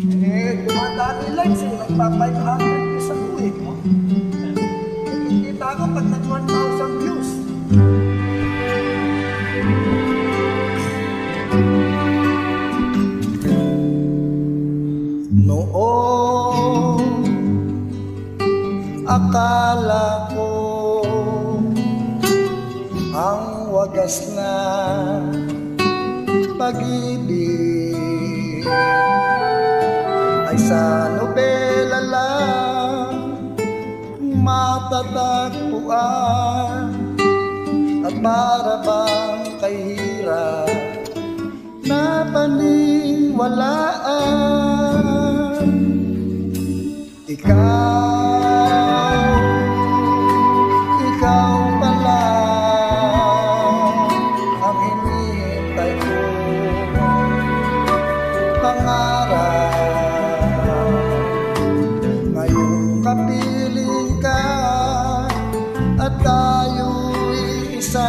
Eh, dumadaan yung likes eh. Nagpa-500 isa ko eh. Nakikita ko pag nag 1,000 views. Noong akala ko ang wagas na pag-ibig sa nobela lang matatagpuan at para bang kahirap na paniwalaan ikaw ikaw pala ang hinihintay ko. Pangarap kapiling ka at tayo'y isa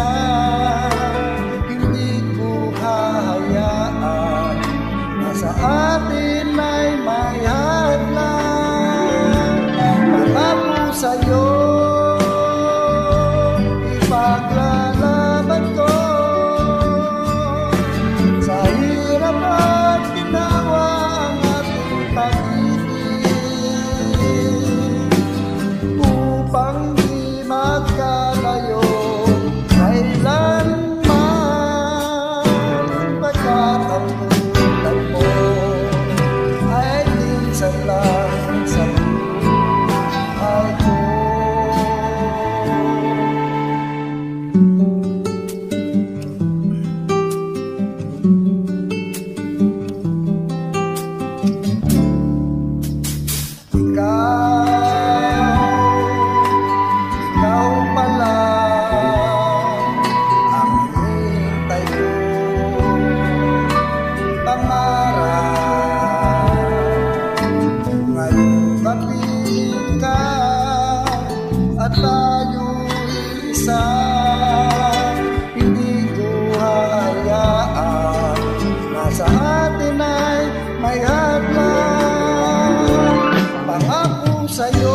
hay